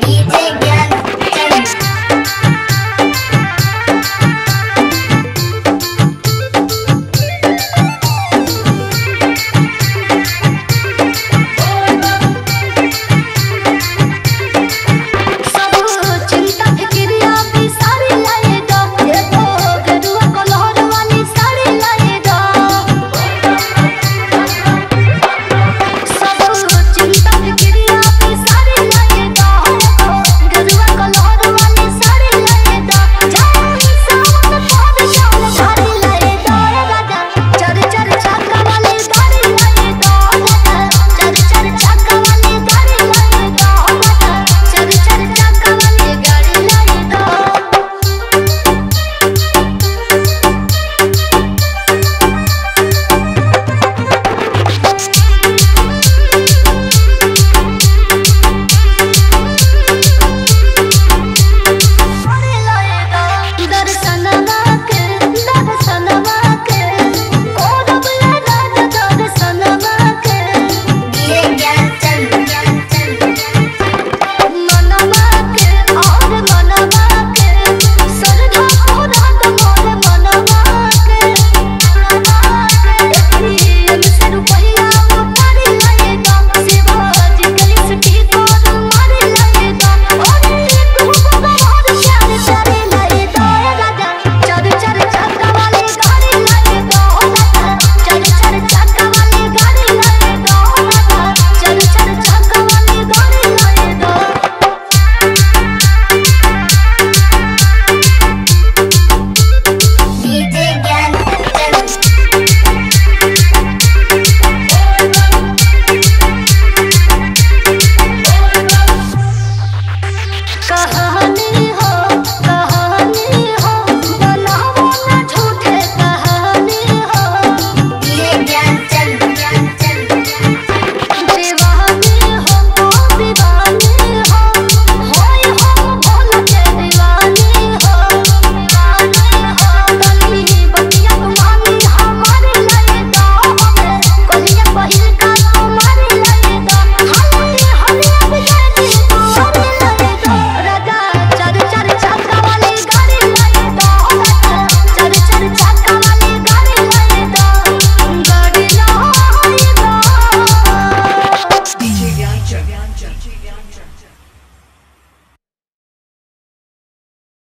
DJ Gun.